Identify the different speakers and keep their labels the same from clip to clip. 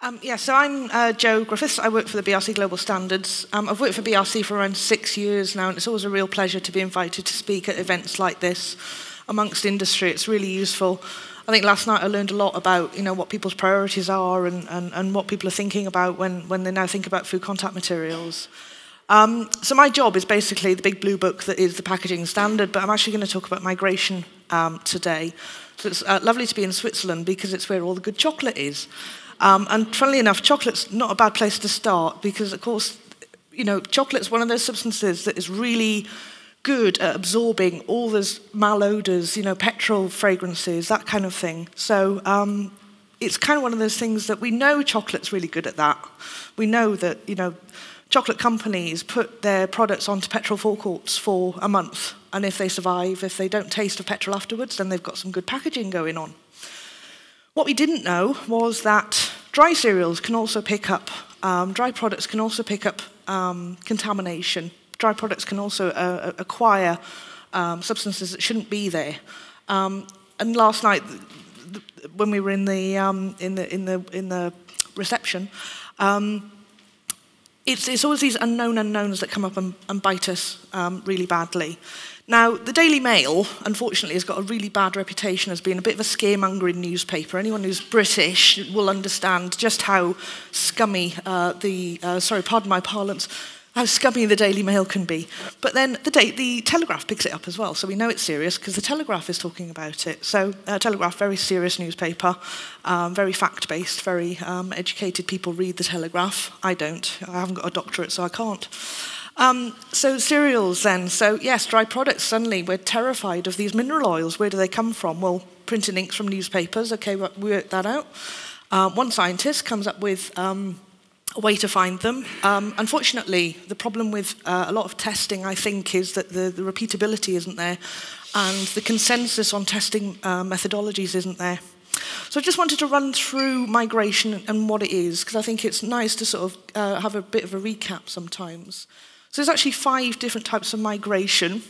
Speaker 1: Um, yeah, so I'm uh, Jo Griffiths. I work for the BRC Global Standards. Um, I've worked for BRC for around six years now, and it's always a real pleasure to be invited to speak at events like this amongst industry. It's really useful. I think last night I learned a lot about you know what people's priorities are and, and, and what people are thinking about when, when they now think about food contact materials. Um, so my job is basically the big blue book that is the packaging standard, but I'm actually going to talk about migration um, today. So it's uh, lovely to be in Switzerland because it's where all the good chocolate is. Um, and funnily enough, chocolate's not a bad place to start because, of course, you know, chocolate's one of those substances that is really good at absorbing all those malodors, you know, petrol fragrances, that kind of thing. So um, it's kind of one of those things that we know chocolate's really good at that. We know that, you know, chocolate companies put their products onto petrol forecourts for a month. And if they survive, if they don't taste of petrol afterwards, then they've got some good packaging going on. What we didn't know was that dry cereals can also pick up, um, dry products can also pick up um, contamination dry products can also uh, acquire um, substances that shouldn't be there. Um, and last night, when we were in the um, in the in the in the reception, um, it's it's always these unknown unknowns that come up and, and bite us really badly. Now, the Daily Mail, unfortunately, has got a really bad reputation as being a bit of a scaremongering newspaper. Anyone who's British will understand just how scummy uh, the, uh, sorry, pardon my parlance, how scummy the Daily Mail can be. But then the, the Telegraph picks it up as well, so we know it's serious because the Telegraph is talking about it. So uh, Telegraph, very serious newspaper, um, very fact-based, very um, educated people read the Telegraph. I don't. I haven't got a doctorate, so I can't. Um, so cereals then. So yes, dry products, suddenly we're terrified of these mineral oils. Where do they come from? Well, printing inks from newspapers. Okay, we worked that out. Uh, one scientist comes up with um, a way to find them. Um, unfortunately, the problem with uh, a lot of testing, I think, is that the, the repeatability isn't there and the consensus on testing uh, methodologies isn't there. So I just wanted to run through migration and what it is, because I think it's nice to sort of uh, have a bit of a recap sometimes. So there's actually five different types of migration.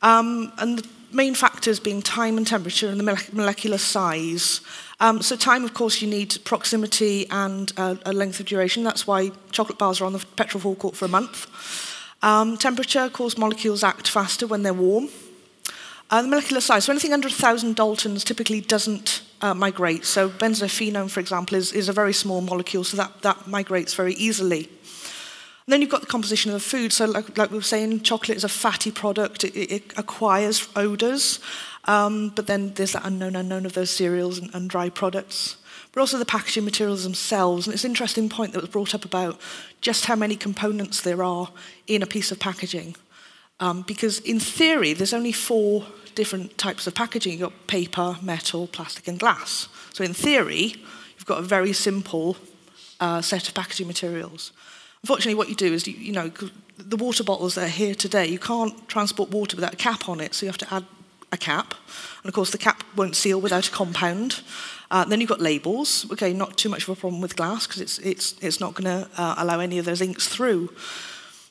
Speaker 1: Um, and the main factors being time and temperature and the molecular size. Um, so time, of course, you need proximity and uh, a length of duration. That's why chocolate bars are on the petrol forecourt for a month. Um, temperature, of course, molecules act faster when they're warm. Uh, the molecular size, so anything under 1,000 Daltons typically doesn't uh, migrate. So benzophenone, for example, is, is a very small molecule, so that, that migrates very easily. And then you've got the composition of the food. So like, like we were saying, chocolate is a fatty product. It, it acquires odours. Um, but then there's that unknown unknown of those cereals and, and dry products. But also the packaging materials themselves. And it's an interesting point that was brought up about just how many components there are in a piece of packaging. Um, because in theory, there's only four different types of packaging. You've got paper, metal, plastic, and glass. So in theory, you've got a very simple uh, set of packaging materials. Unfortunately, what you do is, you, you know, the water bottles that are here today, you can't transport water without a cap on it, so you have to add a cap. And of course, the cap won't seal without a compound. Uh, then you've got labels. Okay, not too much of a problem with glass because it's, it's, it's not going to uh, allow any of those inks through.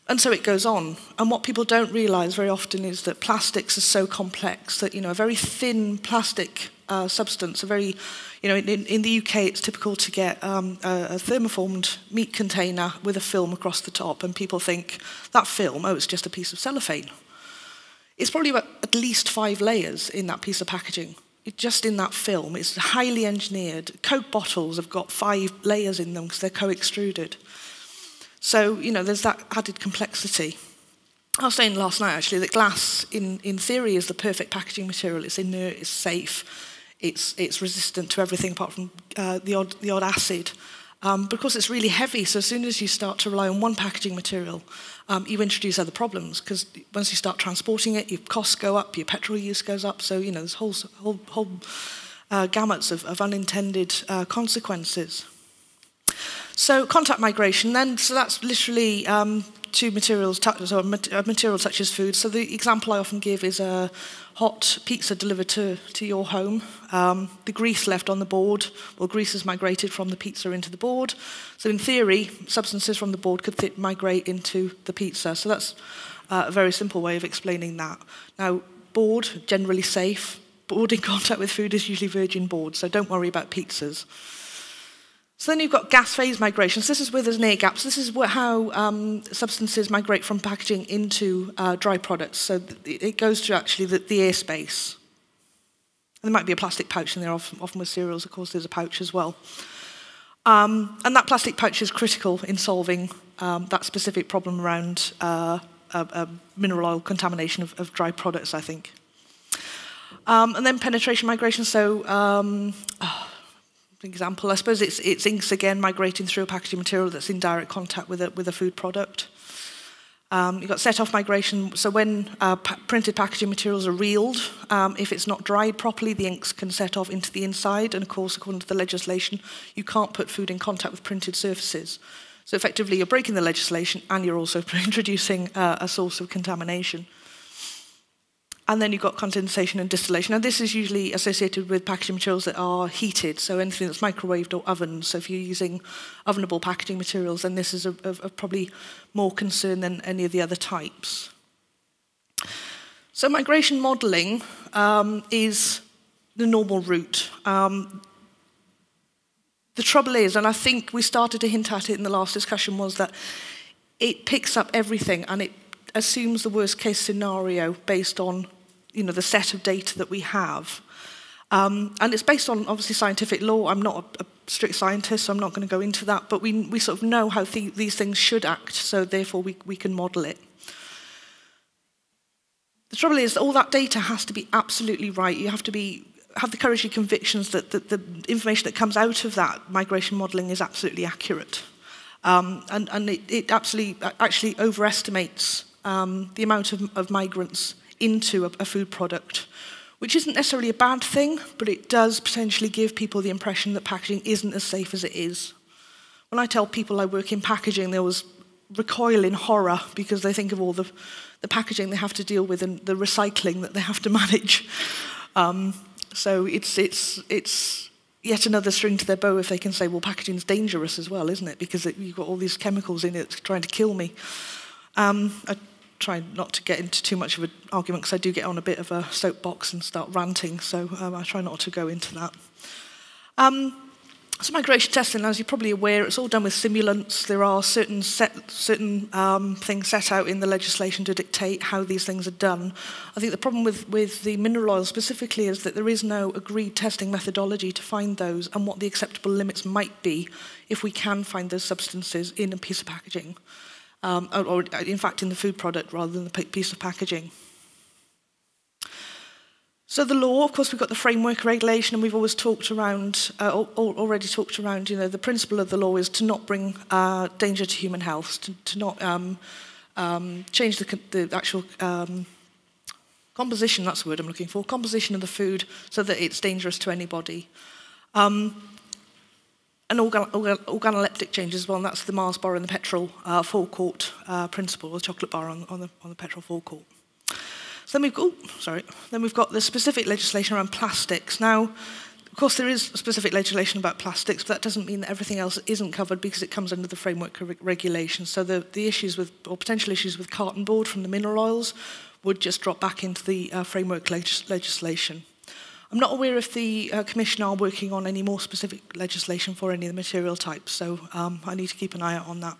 Speaker 1: And so it goes on. And what people don't realize very often is that plastics are so complex that, you know, a very thin plastic uh, substance, a very you know, in, in the UK, it's typical to get um, a, a thermoformed meat container with a film across the top, and people think that film, oh, it's just a piece of cellophane. It's probably about at least five layers in that piece of packaging. It, just in that film, it's highly engineered. Coke bottles have got five layers in them because they're co-extruded. So, you know, there's that added complexity. I was saying last night, actually, that glass, in, in theory, is the perfect packaging material. It's inert, it's safe, it's, it's resistant to everything apart from uh, the, odd, the odd acid. Um, because it's really heavy, so as soon as you start to rely on one packaging material, um, you introduce other problems, because once you start transporting it, your costs go up, your petrol use goes up, so, you know, there's whole, whole, whole uh, gamuts of, of unintended uh, consequences. So contact migration, then so that's literally um, two materials, or materials such as food. So the example I often give is a hot pizza delivered to, to your home. Um, the grease left on the board, well, grease has migrated from the pizza into the board. So in theory, substances from the board could migrate into the pizza. So that's uh, a very simple way of explaining that. Now, board, generally safe. Board in contact with food is usually virgin board, so don't worry about pizzas. So then you've got gas phase migrations. This is where there's an air gap. So this is how um, substances migrate from packaging into uh, dry products. So it goes to actually the, the airspace. There might be a plastic pouch in there, often, often with cereals, of course, there's a pouch as well. Um, and that plastic pouch is critical in solving um, that specific problem around uh, mineral oil contamination of, of, dry products, I think. Um, and then penetration migration. So, um, example, I suppose it's, it's inks again migrating through a packaging material that's in direct contact with a, with a food product. Um, you've got set-off migration, so when uh, printed packaging materials are reeled, um, if it's not dried properly, the inks can set off into the inside, and of course, according to the legislation, you can't put food in contact with printed surfaces. So effectively, you're breaking the legislation, and you're also introducing uh, a source of contamination. And then you've got condensation and distillation. Now, this is usually associated with packaging materials that are heated, so anything that's microwaved or ovened. So if you're using ovenable packaging materials, then this is a, a, a probably more concern than any of the other types. So migration modelling um, is the normal route. Um, the trouble is, and I think we started to hint at it in the last discussion, was that it picks up everything and it assumes the worst case scenario based on you know, the set of data that we have. Um, and it's based on, obviously, scientific law. I'm not a, a strict scientist, so I'm not going to go into that. But we, we sort of know how th these things should act, so therefore we, we can model it. The trouble is, all that data has to be absolutely right. You have to be have the courage and convictions that, that the information that comes out of that migration modelling is absolutely accurate. Um, and and it, it absolutely, actually overestimates um, the amount of, of migrants into a, a food product, which isn't necessarily a bad thing, but it does potentially give people the impression that packaging isn't as safe as it is. When I tell people I work in packaging, they always recoil in horror because they think of all the, the packaging they have to deal with and the recycling that they have to manage. Um, so it's, it's, it's yet another string to their bow if they can say, well, packaging is dangerous as well, isn't it? Because it, you've got all these chemicals in it trying to kill me. Um, I try not to get into too much of an argument because I do get on a bit of a soapbox and start ranting, so um, I try not to go into that. Um, so migration testing, as you're probably aware, it's all done with simulants. There are certain, set, certain um, things set out in the legislation to dictate how these things are done. I think the problem with, with the mineral oil specifically is that there is no agreed testing methodology to find those and what the acceptable limits might be if we can find those substances in a piece of packaging um, or, or in fact in the food product rather than the piece of packaging. So the law, of course, we've got the framework regulation, and we've always talked around, uh, already talked around, you know, the principle of the law is to not bring uh, danger to human health, to, to not um, um, change the, the actual um, composition, that's the word I'm looking for, composition of the food so that it's dangerous to anybody. Um, organ organoleptic changes as well, and that's the Mars bar and the petrol uh, forecourt uh, principle, the chocolate bar on, on, the, on the petrol forecourt. So then we've got, sorry, then we've got the specific legislation around plastics. Now, of course, there is specific legislation about plastics, but that doesn't mean that everything else isn't covered because it comes under the framework re. So the, the issues with, or potential issues with carton board from the mineral oils would just drop back into the uh, framework legis legislation. I'm not aware if the uh, Commission are working on any more specific legislation for any of the material types, so um, I need to keep an eye out on that.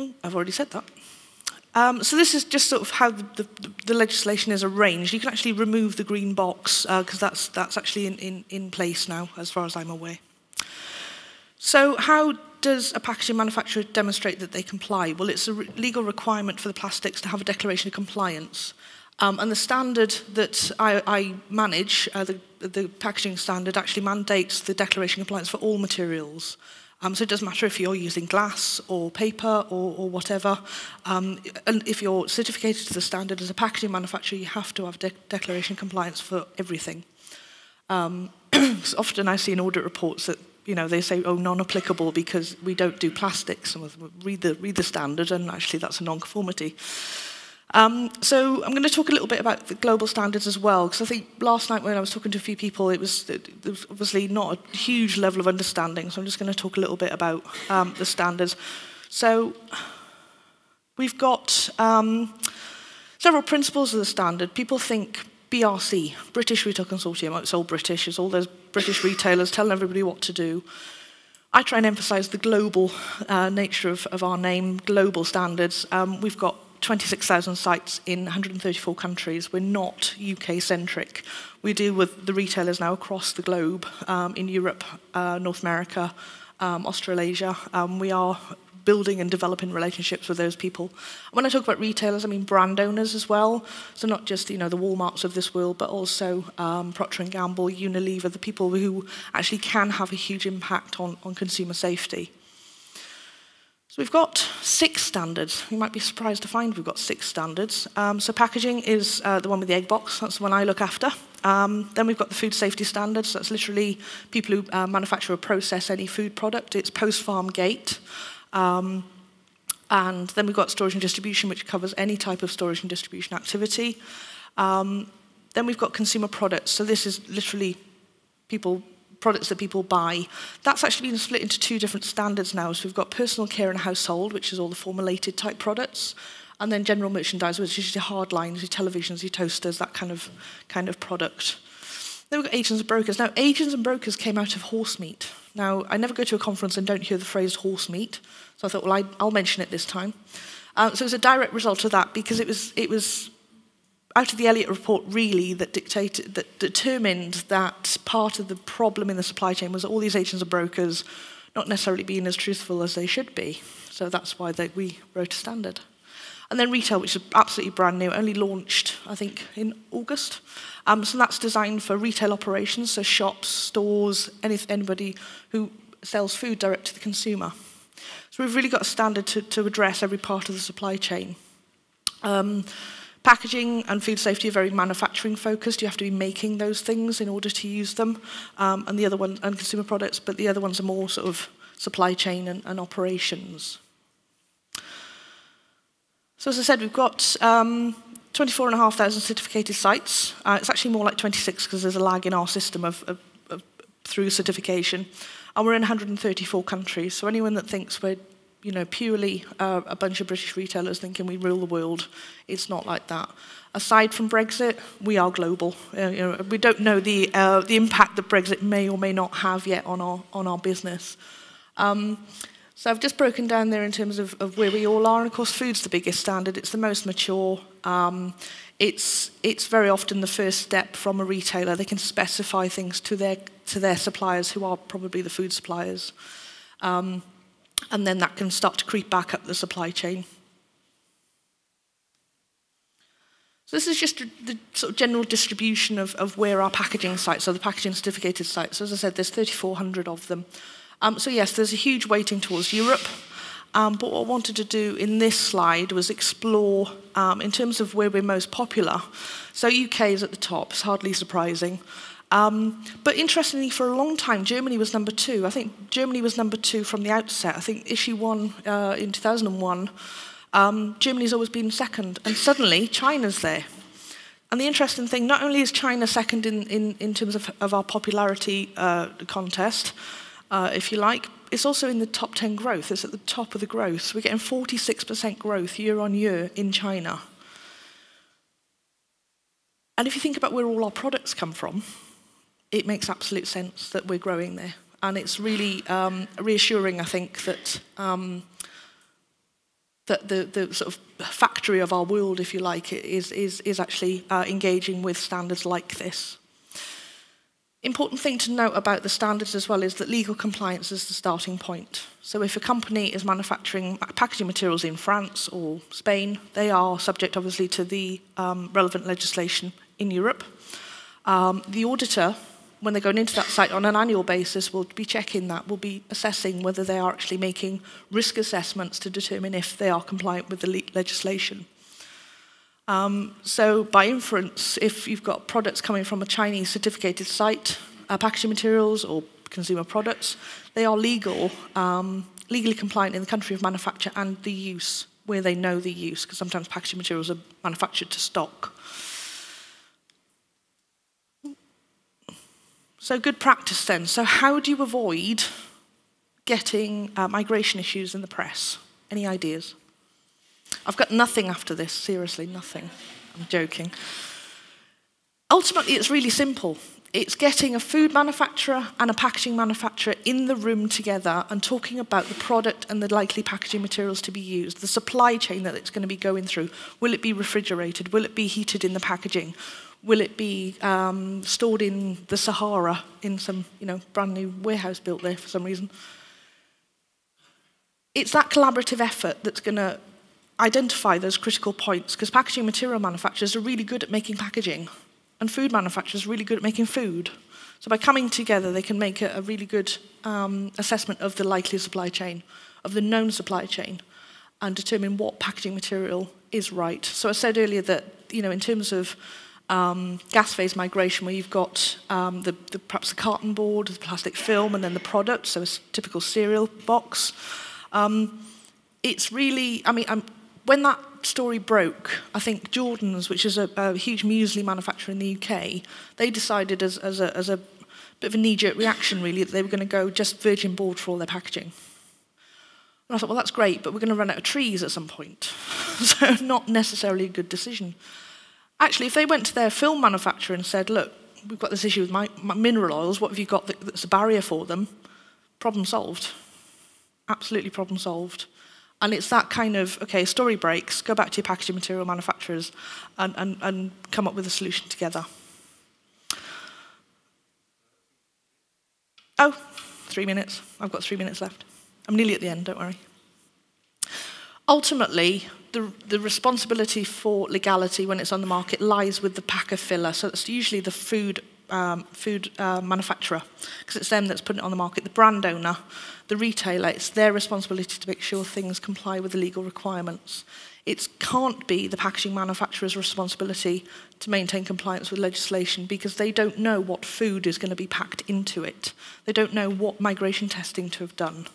Speaker 1: Oh, I've already said that. Um, so this is just sort of how the, the, the legislation is arranged. You can actually remove the green box because uh, that's, that's actually in, in, in place now, as far as I'm aware. So how does a packaging manufacturer demonstrate that they comply? Well, it's a re legal requirement for the plastics to have a declaration of compliance. Um, and the standard that I, I manage, uh, the, the packaging standard, actually mandates the declaration compliance for all materials. Um, so it doesn't matter if you're using glass or paper or, or whatever. Um, and if you're certificated to the standard as a packaging manufacturer, you have to have de declaration compliance for everything. Um, often I see in audit reports that you know, they say, oh, non-applicable because we don't do plastics. Read the, read the standard, and actually that's a non-conformity. Um, so I'm going to talk a little bit about the global standards as well, because I think last night when I was talking to a few people, it was, it, was obviously not a huge level of understanding, so I'm just going to talk a little bit about um, the standards. So we've got um, several principles of the standard. People think BRC, British Retail Consortium. It's all British. It's all those British retailers telling everybody what to do. I try and emphasize the global uh, nature of, of, our name, global standards. Um, we've got 26,000 sites in 134 countries. We're not UK-centric. We deal with the retailers now across the globe, um, in Europe, uh, North America, um, Australasia. Um, we are building and developing relationships with those people. When I talk about retailers, I mean brand owners as well. So not just you know the Walmarts of this world, but also um, Procter & Gamble, Unilever, the people who actually can have a huge impact on, on consumer safety. So we've got six standards. You might be surprised to find we've got six standards. Um, so packaging is uh, the one with the egg box. That's the one I look after. Um, then we've got the food safety standards. That's literally people who uh, manufacture or process any food product. It's post-farm gate. Um, and then we've got storage and distribution, which covers any type of storage and distribution activity. Um, then we've got consumer products. So this is literally people products that people buy. That's actually been split into two different standards now. So we've got personal care and household, which is all the formulated type products, and then general merchandise, which is your hard lines, your televisions, your toasters, that kind of kind of product. Then we've got agents and brokers. Now, agents and brokers came out of horse meat. Now, I never go to a conference and don't hear the phrase horse meat. So I thought, well, I, will mention it this time. Um, so it was a direct result of that because it was, it was out of the Elliott report really that dictated, that determined that part of the problem in the supply chain was all these agents and brokers not necessarily being as truthful as they should be. So that's why they, we wrote a standard. And then retail, which is absolutely brand new, only launched, I think, in August. Um, so that's designed for retail operations, so shops, stores, any, anybody who sells food direct to the consumer. So we've really got a standard to, to address every part of the supply chain. Um, packaging and food safety are very manufacturing focused. You have to be making those things in order to use them. Um, and the other one, and consumer products, but the other ones are more sort of supply chain and, and operations. So as I said, we've got um, 24,500 certificated sites. Uh, it's actually more like 26 because there's a lag in our system of, of, of, through certification. And we're in 134 countries. So anyone that thinks we're you know, purely uh, a bunch of British retailers thinking we rule the world, it's not like that. Aside from Brexit, we are global. Uh, you know, we don't know the, uh, the impact that Brexit may or may not have yet on our, on our business. Um, so I've just broken down there in terms of, of where we all are. And of course, food's the biggest standard. It's the most mature. Um, it's, it's very often the first step from a retailer. They can specify things to their, to their suppliers, who are probably the food suppliers. Um, and then that can start to creep back up the supply chain. So this is just the sort of general distribution of, of where our packaging sites are, the packaging certificated sites. So as I said, there's 3,400 of them. Um, so yes, there's a huge weighting towards Europe. Um, but what I wanted to do in this slide was explore, um, in terms of where we're most popular. So UK is at the top, it's hardly surprising. Um, but interestingly, for a long time, Germany was number two. I think Germany was number two from the outset. I think issue one uh, in 2001, um, Germany's always been second. And suddenly, China's there. And the interesting thing, not only is China second in, in, in terms of, of our popularity uh, contest, uh, if you like. It's also in the top 10 growth. It's at the top of the growth. So we're getting 46% growth year on year in China. And if you think about where all our products come from, it makes absolute sense that we're growing there. And it's really um, reassuring, I think, that, um, that the, the sort of factory of our world, if you like, is, is, is actually uh, engaging with standards like this. Important thing to note about the standards as well is that legal compliance is the starting point. So if a company is manufacturing packaging materials in France or Spain, they are subject obviously to the um, relevant legislation in Europe. Um, the auditor, when they're going into that site on an annual basis, we'll be checking that, We'll be assessing whether they are actually making risk assessments to determine if they are compliant with the le legislation. Um, so by inference, if you've got products coming from a Chinese certificated site, uh, packaging materials or consumer products, they are legal, um, legally compliant in the country of manufacture and the use, where they know the use, because sometimes packaging materials are manufactured to stock. So good practice then. So how do you avoid getting uh, migration issues in the press? Any ideas? I've got nothing after this, seriously, nothing. I'm joking. ultimately, it's really simple. It's getting a food manufacturer and a packaging manufacturer in the room together and talking about the product and the likely packaging materials to be used, the supply chain that it's going to be going through. Will it be refrigerated? Will it be heated in the packaging? Will it be um, stored in the Sahara in some you know, brand new warehouse built there for some reason? It's that collaborative effort that's going to identify those critical points because packaging material manufacturers are really good at making packaging and food manufacturers are really good at making food. So by coming together, they can make a, a really good um, assessment of the likely supply chain, of the known supply chain, and determine what packaging material is right. So I said earlier that, you know, in terms of um, gas phase migration, where you've got um, the, the, perhaps the carton board, the plastic film, and then the product, so a typical cereal box. Um, it's really, I mean, I'm, when that story broke, I think Jordan's, which is a, a huge muesli manufacturer in the UK, they decided as, as, a, as a bit of a knee-jerk reaction, really, that they were going to go just virgin board for all their packaging. And I thought, well, that's great, but we're going to run out of trees at some point. so not necessarily a good decision. Actually, if they went to their film manufacturer and said, look, we've got this issue with my, my mineral oils, what have you got that's a barrier for them? Problem solved. Absolutely problem solved. And it's that kind of, okay, story breaks, go back to your packaging material manufacturers and, and, and come up with a solution together. Oh, three minutes. I've got three minutes left. I'm nearly at the end, don't worry. Ultimately, the, the responsibility for legality when it's on the market lies with the packer filler. So it's usually the food um, food uh, manufacturer, because it's them that's putting it on the market, the brand owner, the retailer, it's their responsibility to make sure things comply with the legal requirements. It can't be the packaging manufacturer's responsibility to maintain compliance with legislation because they don't know what food is going to be packed into it. They don't know what migration testing to have done.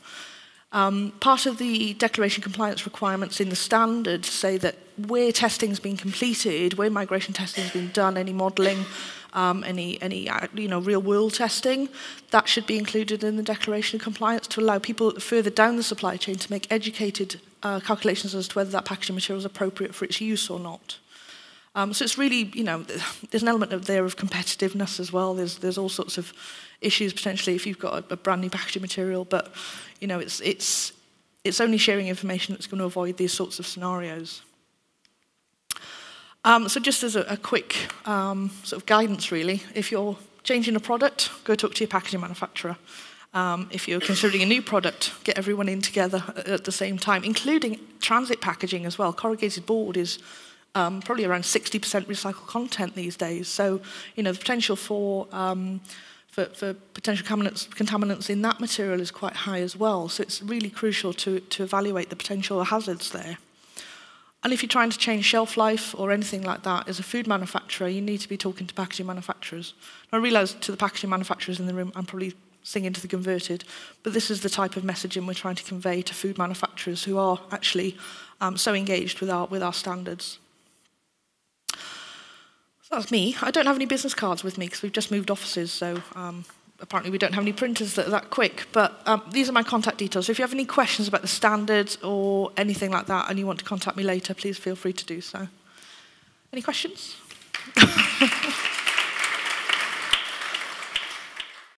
Speaker 1: Um, part of the declaration compliance requirements in the standard say that where testing has been completed, where migration testing has been done, any modelling, um, any, any uh, you know, real world testing, that should be included in the declaration of compliance to allow people further down the supply chain to make educated uh, calculations as to whether that packaging material is appropriate for its use or not. Um, so it's really, you know, there's an element of there of competitiveness as well. There's, there's all sorts of issues potentially if you've got a, a brand new packaging material, but, you know, it's, it's, it's only sharing information that's going to avoid these sorts of scenarios. Um, so just as a, a quick um, sort of guidance, really, if you're changing a product, go talk to your packaging manufacturer. Um, if you're considering a new product, get everyone in together at the same time, including transit packaging as well. Corrugated board is um, probably around 60% recycled content these days. So, you know, the potential for, um, for, for potential contaminants, contaminants in that material is quite high as well. So it's really crucial to, to evaluate the potential hazards there. And if you're trying to change shelf life or anything like that, as a food manufacturer, you need to be talking to packaging manufacturers. And I realise to the packaging manufacturers in the room, I'm probably singing to the converted, but this is the type of messaging we're trying to convey to food manufacturers who are actually um, so engaged with our, with our standards. That's me. I don't have any business cards with me because we've just moved offices, so um, apparently we don't have any printers that are that quick. But um, these are my contact details. So if you have any questions about the standards or anything like that and you want to contact me later, please feel free to do so. Any questions?